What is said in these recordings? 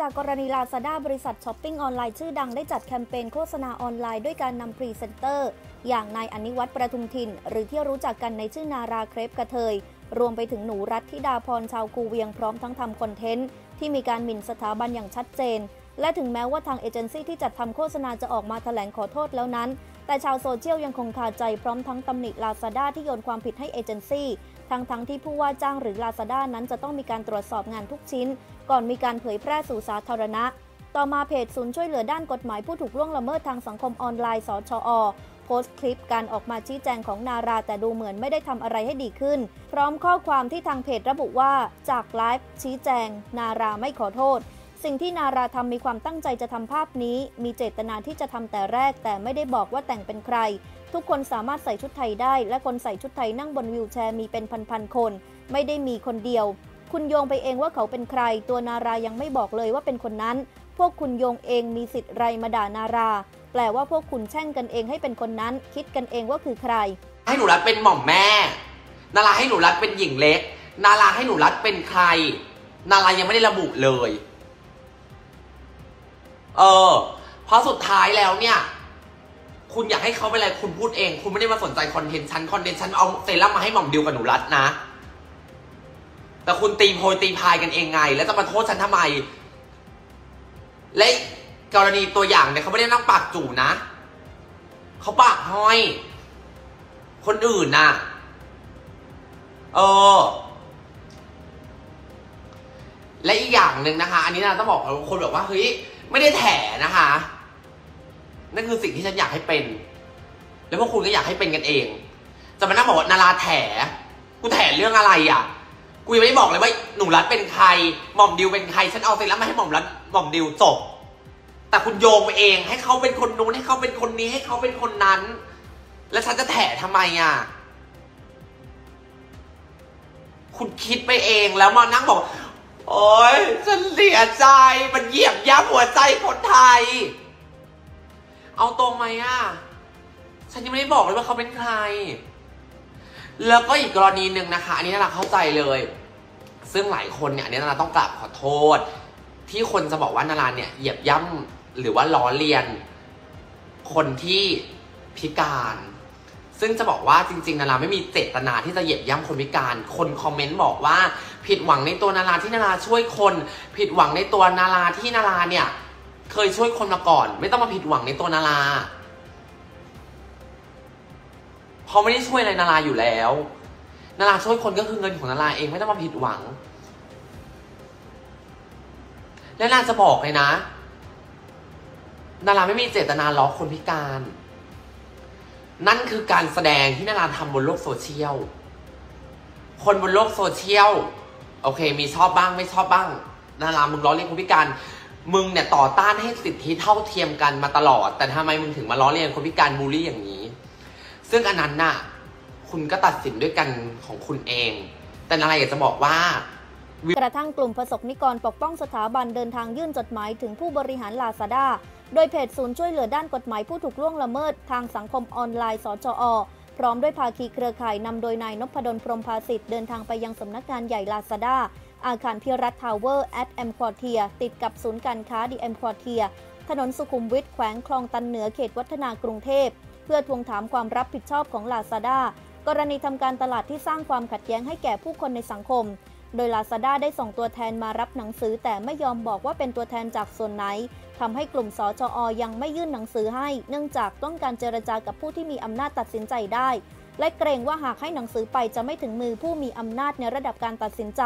จากกรณีลาซาด้าบริษัทช้อปปิ้งออนไลน์ชื่อดังได้จัดแคมเปญโฆษณาออนไลน์ด้วยการนำพรีเซนเตอร์ อย่างนายอนิวัตประทุมถิ่นหรือที่รู้จักกันในชื่อนาราเครปกระเทย รวมไปถึงหนูรัฐธิดาพรชาวกูเวียงพร้อมทั้งทำ content ที่มีการหมิ่นสถาบันอย่างชัดเจน และถึงแม้ว่าทางเอเจนซี่ที่จัดทำโฆษณาจะออกมาแถลงขอโทษแล้วนั้น แต่ชาวโซเชียลยังคงคาใจพร้อมทั้งตำหนิลาซาด้าที่โยนความผิดให้เอเจนซี่ ทั้งทั้งที่ผู้ว่าจ้างหรือลาซาด้านั้นจะต้องมีการตรวจสอบงานทุกชิ้น ก่อนมีการเผยแพร่สู่สาธารณะ ต่อมาเพจศูนย์ช่วยเหลือด้านกฎหมายผู้ถูกล่วงละเมิดทางสังคมออนไลน์สชอโพสต์คลิปการออกมาชี้แจงของนาราแต่ดูเหมือนไม่ได้ทำอะไรให้ดีขึ้น พร้อมข้อความที่ทางเพจระบุว่า จากไลฟ์ชี้แจง นาราไม่ขอโทษ สิ่งที่นาราทำมีความตั้งใจจะทำภาพนี้ มีเจตนาที่จะทำแต่แรก แต่ไม่ได้บอกว่าแต่งเป็นใคร ทุกคนสามารถใส่ชุดไทยได้ และคนใส่ชุดไทยนั่งบน wheelchair มีเป็นพันๆคน ไม่ได้มีคนเดียว คุณโยงไปเองว่าเขาเป็นใคร ตัวนารายังไม่บอกเลยว่าเป็นคนนั้น พวกคุณโยงเองมีสิทธิ์ไรมาด่านารา แปลว่าพวกคุณแช่งกันเองให้เป็นคนนั้น คิดกันเองว่าคือใคร ให้หนูรัฐเป็นหม่อมแม่ นาราให้หนูรัฐเป็นหญิงเล็ก นาราให้หนูรัฐเป็นใคร นารายังไม่ได้ระบุเลย เออ เพราะสุดท้ายแล้วเนี่ย คุณอยากให้เขาเป็นอะไรคุณพูดเอง คุณไม่ได้มาสนใจคอนเทนต์ฉันคอนเทนต์ฉันเอาเซรั่มมาให้หม่อมดิวกับหนูรัฐนะ แต่คุณตีโพยตีพายกันเองไง แล้วจะมาโทษฉันทำไม และกรณีตัวอย่างเนี่ยเขาไม่ได้นั่งปากจู่นะ เขาปากห้อย คนอื่นน่ะ เออและอีกอย่างหนึ่งนะคะ อันนี้นะต้องบอกคนแบบว่าเฮ้ย ไม่ได้แถนะคะ นั่นคือสิ่งที่ฉันอยากให้เป็น แล้วพวกคุณก็อยากให้เป็นกันเอง จะมานั่งบอกว่านาราแถ กูแถเรื่องอะไรอะ กูยังไม่ได้บอกเลยว่าหนูรัดเป็นใคร หม่อมดิวเป็นใคร ฉันเอาเซรั่มมาให้หม่อมรัดหม่อมดิวจบ แต่คุณโยงไปเอง ให้เขาเป็นคนนู้นให้เขาเป็นคนนี้ให้เขาเป็นคนนั้น แล้วฉันจะแถทำไมอะคุณคิดไปเองแล้วมานั่งบอก โอ๊ยฉันเสียใจ มันเหยียบย่ำหัวใจคนไทย เอาตรงไหมอะ ฉันยังไม่ได้บอกเลยว่าเขาเป็นใคร แล้วก็อีกกรณีหนึ่งนะคะ อันนี้นาราเข้าใจเลย ซึ่งหลายคนเนี่ยอันนี้นาราต้องกราบขอโทษ ที่คนจะบอกว่านาราเนี่ยเหยียบย่ำหรือว่าล้อเลียน คนที่พิการ ซึ่งจะบอกว่าจริงๆนาราไม่มีเจตนาที่จะเหยียบย่ำคนพิการ คนคอมเมนต์บอกว่า ผิดหวังในตัวนาราที่นาราช่วยคน ผิดหวังในตัวนาราที่นาราเนี่ย เคยช่วยคนมาก่อน ไม่ต้องมาผิดหวังในตัวนาราเพราะไม่ได้ช่วยอะไรนาราอยู่แล้ว นาราช่วยคนก็คือเงินของนาราเองไม่ต้องมาผิดหวัง และนาจะบอกเลยนะ นาราไม่มีเจตนาล้อคนพิการ นั่นคือการแสดงที่นาราทำบนโลกโซเชียล คนบนโลกโซเชียล โอเค มีชอบบ้างไม่ชอบบ้าง นารามึงล้อเลียนคนพิการ มึงเนี่ยต่อต้านให้สิทธิเท่าเทียมกันมาตลอด แต่ทำไมมึงถึงมาล้อเลียนคนพิการบูลลี่อย่างนี้ ซึ่งอันนั้นน่ะ คุณก็ตัดสินด้วยกันของคุณเอง แต่นาราอยากจะบอกว่า กระทั่งกลุ่มประสบนิกรปกป้องสถาบันเดินทางยื่นจดหมายถึงผู้บริหารลาซาด้า โดยเพจศูนย์ช่วยเหลือด้านกฎหมายผู้ถูกล่วงละเมิดทางสังคมออนไลน์สชอพร้อมด้วยภาคีเครือข่ายนำโดยนายนพดลพรมภาสิทธิ์เดินทางไปยังสำนักงานใหญ่ลาซาด้า อาคารภิรัชทาวเวอร์แอทเอ็มควอเทียร์ติดกับศูนย์การค้าดิเอ็มควอเทียร์ถนนสุขุมวิทแขวงคลองตันเหนือเขตวัฒนากรุงเทพ เพื่อทวงถามความรับผิดชอบของลาซาด้ากรณีทำการตลาดที่สร้างความขัดแย้งให้แก่ผู้คนในสังคม โดยลาซาด้าได้ส่งตัวแทนมารับหนังสือแต่ไม่ยอมบอกว่าเป็นตัวแทนจากส่วนไหนทำให้กลุ่มสจอยังไม่ยื่นหนังสือให้ เนื่องจากต้องการเจรจากับผู้ที่มีอำนาจตัดสินใจได้ และเกรงว่าหากให้หนังสือไปจะไม่ถึงมือผู้มีอำนาจในระดับการตัดสินใจ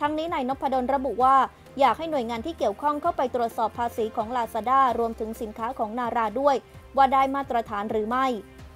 ทั้งนี้นายนพดลระบุว่า อยากให้หน่วยงานที่เกี่ยวข้องเข้าไปตรวจสอบภาษีของลาซาด้ารวมถึงสินค้าของนาราด้วย ว่าได้มาตรฐานหรือไม่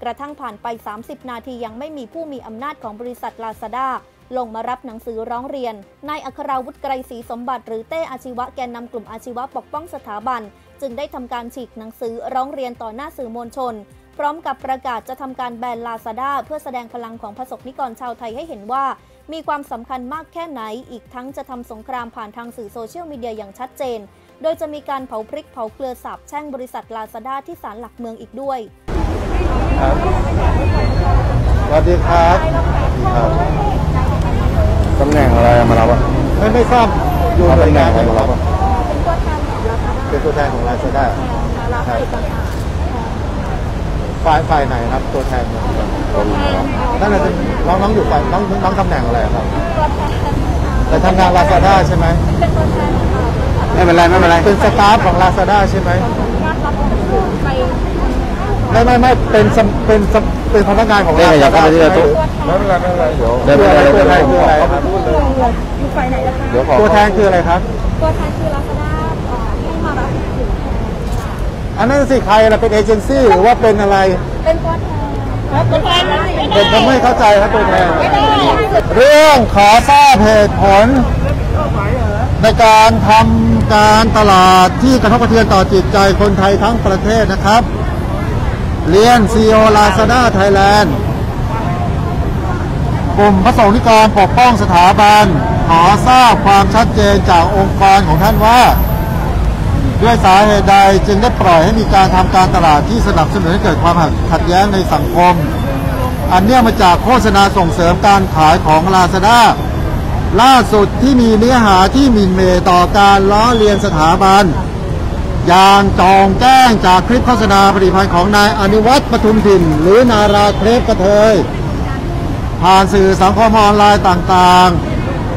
กระทั่งผ่านไป 30 นาทียังไม่มีผู้มีอำนาจของบริษัทลาซาด้า ลงมารับหนังสือร้องเรียน นายอัคราวุฒิไกรศรีสมบัติหรือเต้อาชีวะแกนนำกลุ่มอาชีวะปกป้องสถาบัน จึงได้ทำการฉีกหนังสือร้องเรียนต่อหน้าสื่อมวลชน พร้อมกับประกาศจะทำการแบนลาซาด้าเพื่อแสดงพลังของประสบนิกรชาวไทยให้เห็นว่า มีความสำคัญมากแค่ไหน อีกทั้งจะทำสงครามผ่านทางสื่อโซเชียลมีเดียอย่างชัดเจน โดยจะมีการเผาพริกเผาเกลือสาบแช่งบริษัทลาซาด้าที่ศาลหลักเมืองอีกด้วยครับสวัสดีครับ น่งอะไรมารับอะไม่ไม่ทราบอยู่เอาหน่วยตำแหน่งางนอะไรมารับอะเป็นตัวแทเป็นตัวแทนของลาซาด้าฝ่ายฝ่ายไหนครับ ตัวแทนเนี่ยนั่นแหละน้องน้องอยู่ฝ่ายน้องน้องตำแหน่งอะไรครับแต่ทำงานลาซาด้าใช่ไหมไม่เป็นไรไม่เป็นไรเป็นสตาฟของลาซาด้าใช่ไหมไม่ไม่ไม่เป็นสำเป็นสำ เป็นพนักงานของเอ้ลายอย่าซาเข้าด้าไปที่ใช่ไหมประตูไม่เป็นไรไม่เป็นไรเดี๋ยวเดินไปเลยตัวแทนคืออะไรครับเดี๋ยวขอตัวแทนคืออะไรครับ ตัวแทนคือลาซาด้าให้มารับถึงอันนั้นสิใครล่ะเป็นเอเจนซี่หรือว่าเป็นอะไร เป็นตัวแทนตัวแทนนะเป็นผมไม่เข้าใจครับตัวแทนเรื่องขอทราบเหตุผล ในการทำการตลาดที่กระทบกระเทือนต่อจิตใจคนไทยทั้งประเทศนะครับ เรียน CEO Lazada Thailand กลุ่มพระสงฆ์นิกรปกป้องสถาบัน ขอทราบความชัดเจนจากองค์กรของท่านว่า ด้วยสาเหตุใดจึงได้ปล่อยให้มีการทำการตลาดที่สนับสนุนให้เกิดความขัดแย้งในสังคม อันเนื่องมาจากโฆษณาส่งเสริมการขายของ Lazada ล่าสุดที่มีเนื้อหาที่มินเมต่อการล้อเลียนสถาบัน อย่างจองแจ้งจากคลิปโฆษณาผลิตภัณฑ์ของนายอนิวัฒน์ปทุมถิ่น หรือนาราเครปกระเทย ผ่านสื่อสังคมออนไลน์ต่าง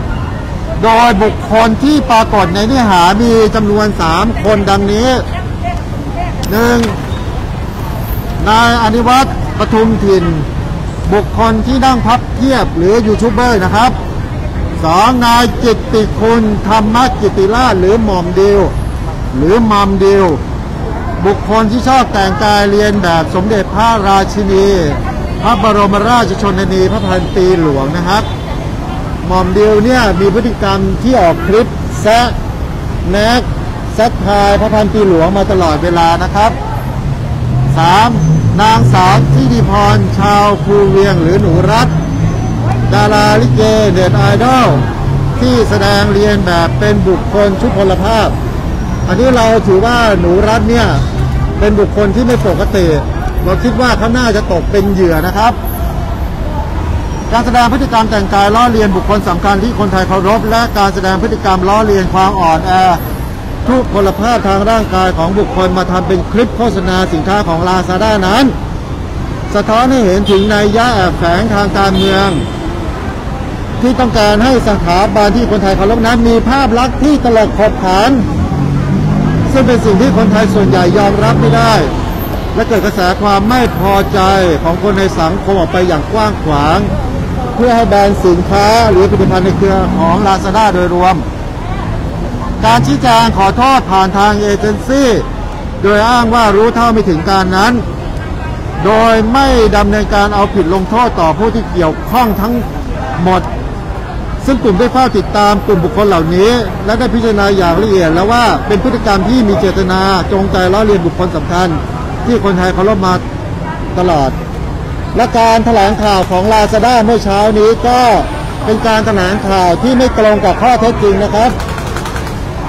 ๆ โดยบุคคลที่ปรากฏในเนื้อหามีจำนวน 3 คนดังนี้ 1. นายอนิวัฒน์ปทุมถิ่น บุคคลที่นั่งพับเทียบหรือยูทูบเบอร์นะครับสองนายจิตติคุณธรรมกิติราชหรือหม่อมดิว หรือมัมดิว บุคคลที่ชอบแต่งกายเรียนแบบสมเด็จพระราชินี พระบรมราชชนนีพระพันปีหลวงนะครับมอมดิวเนี่ยมีพฤติกรรมที่ออกคลิปแซะแนกแซะทายพระพันปีหลวงมาตลอดเวลานะครับ 3. นางสาวทิติพรชาวภูเวียงหรือหนูรัตดาราลิเกเด็ดไอดอลที่แสดงเรียนแบบเป็นบุคคลชุดพลภาพ อันนี้เราถือว่าหนูรัตเนี่ยเป็นบุคคลที่ไม่ปกติเราคิดว่าเขาน่าจะตกเป็นเหยื่อนะครับ การแสดงพฤติกรรมแต่งกายล้อเลียนบุคคลสำคัญที่คนไทยเคารพ และการแสดงพฤติกรรมล้อเลียนความอ่อนแอทุกพลภาพทางร่างกายของบุคคลมาทำเป็นคลิปโฆษณาสินค้าของลาซาด้านั้น สะท้อนให้เห็นถึงในยยะแอบแฝงทางการเมือง ที่ต้องการให้สถาบันที่คนไทยเคารพนั้นมีภาพลักษณ์ที่ตลกขบขัน ซึ่งเป็นสิ่งที่คนไทยส่วนใหญ่ยอมรับไม่ได้ และเกิดกระแสความไม่พอใจของคนในสังคมออกไปอย่างกว้างขวาง เพื่อให้แบรนด์สินค้าหรือผลิตภัณฑ์ในเครือของลาซาด้าโดยรวม การชี้แจงขอโทษผ่านทางเอเจนซี่โดยอ้างว่ารู้เท่าไม่ถึงการนั้น โดยไม่ดำเนินการเอาผิดลงโทษต่อผู้ที่เกี่ยวข้องทั้งหมด ซึ่งกลุ่มได้เฝ้าติดตามกลุ่มบุคคลเหล่านี้ และได้พิจารณาอย่างละเอียดแล้วว่าเป็นพฤติกรรมที่มีเจตนาจงใจล้อเลียนบุคคลสำคัญ ที่คนไทยเคารพมาตลอด และการแถลงข่าวของลาซาด้าเมื่อเช้านี้ก็เป็นการแถลงข่าวที่ไม่ตรงกับข้อเท็จจริงนะครับ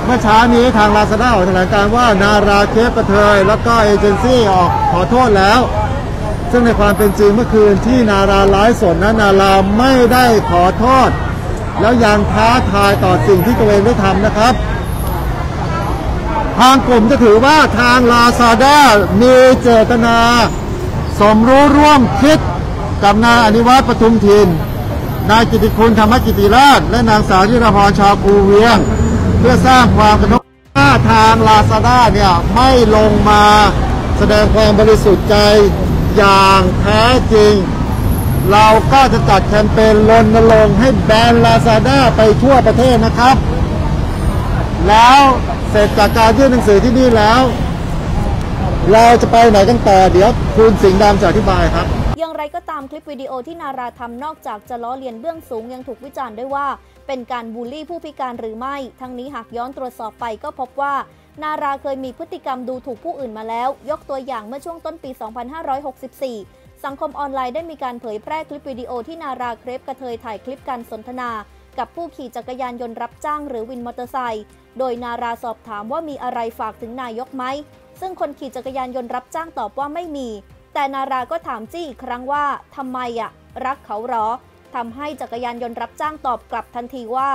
เมื่อเช้านี้ทางลาซาด้าออกแถลงการว่านาราเคปกระเทย แล้วก็เอเจนซี่ออกขอโทษแล้ว ซึ่งในความเป็นจริงเมื่อคืนที่นาราไลฟ์สดนั้นนาราไม่ได้ขอโทษ แล้วยังท้าทายต่อสิ่งที่ตัวเองได้ทำนะครับ ทางกลุ่มจะถือว่าทางลาซาด้ามีเจตนา สมรู้ร่วมคิดกับนายอนิวัฒน์ปทุมทินนายกิติคุณธรรมกิติราช และนางสาวธิรพรชาวภูเวียง เพื่อสร้างความกระทบถ้าทางลาซาด้าเนี่ยไม่ลงมาแสดงความบริสุทธิ์ใจอย่างแท้จริง เราก็จะจัดแคมเปญรณรงค์ให้แบรนด์ลาซาด้าไปทั่วประเทศนะครับ แล้วเสร็จจากการยื่นหนังสือที่นี่แล้ว เราจะไปไหนกันต่อเดี๋ยวคุณสิงห์ดำจะอธิบายครับอย่างไรก็ตามคลิปวิดีโอที่นาราทำนอกจากจะล้อเลียนเบื้องสูงยังถูกวิจารณ์ด้วยว่า เป็นการบูลลี่ผู้พิการหรือไม่ ทั้งนี้หากย้อนตรวจสอบไปก็พบว่า นาราเคยมีพฤติกรรมดูถูกผู้อื่นมาแล้ว ยกตัวอย่างเมื่อช่วงต้นปี 2564 สังคมออนไลน์ได้มีการเผยแพร่คลิปวิดีโอที่นาราเครปกระเทยถ่ายคลิปการสนทนา กับผู้ขี่จักรยานยนต์รับจ้างหรือวินมอเตอร์ไซค์ โดยนาราสอบถามว่ามีอะไรฝากถึงนายกไหม ซึ่งคนขี่จักรยานยนต์รับจ้างตอบว่าไม่มี แต่นาราก็ถามจี้อีกครั้งว่าทำไมอะรักเขาหรอทำให้จักรยานยนต์รับจ้างตอบกลับทันทีว่า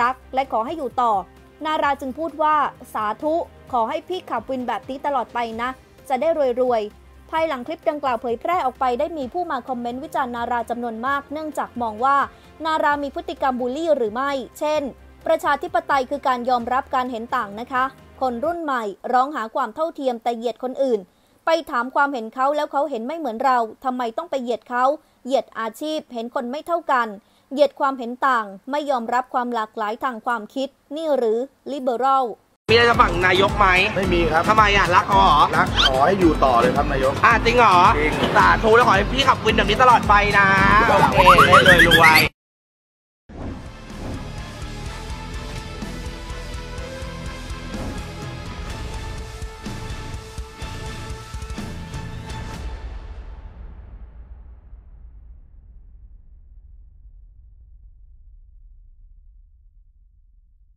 รักและขอให้อยู่ต่อ นาราจึงพูดว่าสาธุ ขอให้พี่ขับวินแบบนี้ตลอดไปนะ จะได้รวยๆ ภายหลังคลิปดังกล่าวเผยแพร่ออกไปได้มีผู้มาคอมเมนต์วิจารณ์นาราจำนวนมาก เนื่องจากมองว่า นารามีพฤติกรรมบูลลี่หรือไม่ เช่น ประชาธิปไตยคือการยอมรับการเห็นต่างนะคะ คนรุ่นใหม่ร้องหาความเท่าเทียมแต่เหยียดคนอื่น ไปถามความเห็นเขาแล้วเขาเห็นไม่เหมือนเราทำไมต้องไปเหยียดเขา เหยียดอาชีพ เห็นคนไม่เท่ากัน เหยียดความเห็นต่าง ไม่ยอมรับความหลากหลายทางความคิด นี่หรือ liberal มีอะไรจะฝากนายกไหมไม่มีครับทำไมอะรักเขาเหรอรักขอให้อยู่ต่อเลยครับนายก อะจริงเหรอจริง สาธุแล้วขอให้พี่ขับวินแบบนี้ตลอดไปนะ โอเคได้เลยรวย